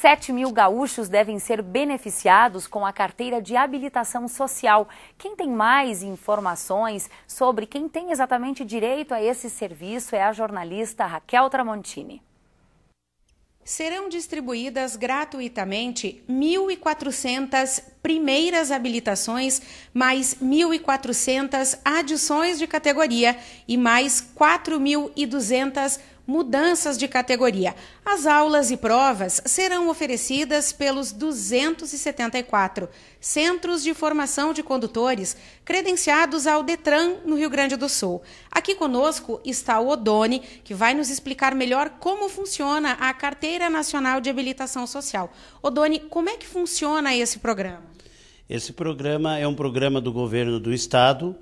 7 mil gaúchos devem ser beneficiados com a carteira de habilitação social. Quem tem mais informações sobre quem tem exatamente direito a esse serviço é a jornalista Raquel Tramontini serão distribuídas gratuitamente 1.400 primeiras habilitações, mais 1.400 adições de categoria e mais 4.200 mudanças de categoria. As aulas e provas serão oferecidas pelos 274 centros de formação de condutores credenciados ao Detran no Rio Grande do Sul. Aqui conosco está o Odone, que vai nos explicar melhor como funciona a Carteira Nacional de Habilitação Social. Odone, como é que funciona esse programa? Esse programa é um programa do governo do estado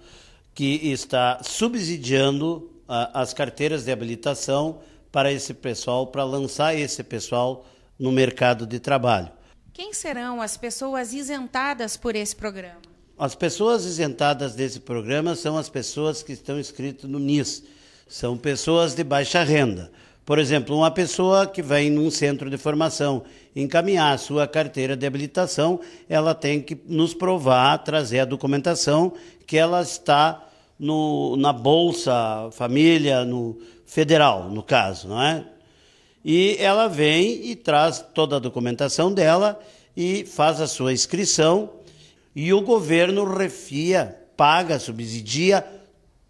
que está subsidiando as carteiras de habilitação para esse pessoal, para lançar esse pessoal no mercado de trabalho. Quem serão as pessoas isentadas por esse programa? As pessoas isentadas desse programa são as pessoas que estão inscritas no NIS. São pessoas de baixa renda. Por exemplo, uma pessoa que vem num centro de formação encaminhar a sua carteira de habilitação, ela tem que nos provar, trazer a documentação que ela está no, na Bolsa Família, no federal, no caso, não é? E ela vem e traz toda a documentação dela e faz a sua inscrição e o governo refia, paga, subsidia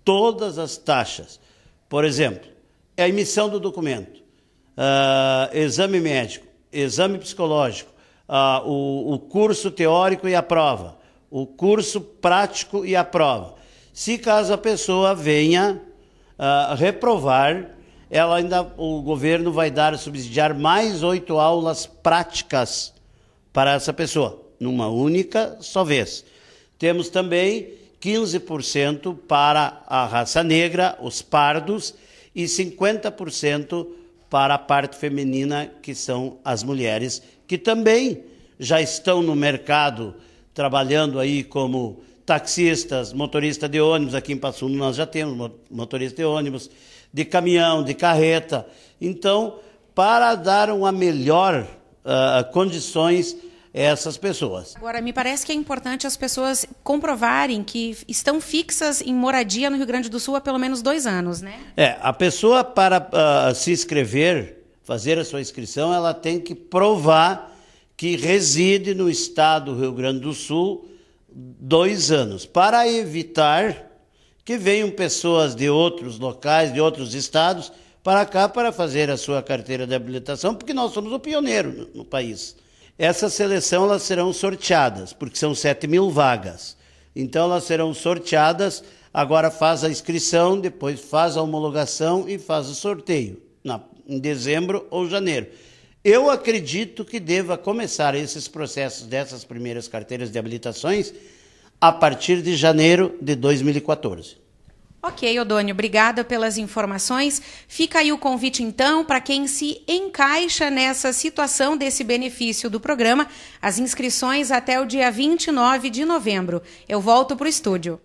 todas as taxas. Por exemplo, a emissão do documento, uh, exame médico, exame psicológico, uh, o, o curso teórico e a prova, o curso prático e a prova se caso a pessoa venha uh, reprovar, ela ainda, o governo vai dar, subsidiar mais oito aulas práticas para essa pessoa, numa única só vez. Temos também 15% para a raça negra, os pardos, e 50% para a parte feminina, que são as mulheres, que também já estão no mercado trabalhando aí como taxistas, motoristas de ônibus, aqui em Passo nós já temos motorista de ônibus, de caminhão, de carreta. Então, para dar uma melhor uh, condições a essas pessoas. Agora, me parece que é importante as pessoas comprovarem que estão fixas em moradia no Rio Grande do Sul há pelo menos dois anos, né? É, a pessoa para uh, se inscrever, fazer a sua inscrição, ela tem que provar que reside no estado do Rio Grande do Sul dois anos, para evitar que venham pessoas de outros locais, de outros estados, para cá para fazer a sua carteira de habilitação, porque nós somos o pioneiro no, no país. Essa seleção elas serão sorteadas, porque são 7 mil vagas. Então elas serão sorteadas, agora faz a inscrição, depois faz a homologação e faz o sorteio, na, em dezembro ou janeiro. Eu acredito que deva começar esses processos dessas primeiras carteiras de habilitações a partir de janeiro de 2014. Ok, Odônio, obrigada pelas informações. Fica aí o convite, então, para quem se encaixa nessa situação desse benefício do programa. As inscrições até o dia 29 de novembro. Eu volto para o estúdio.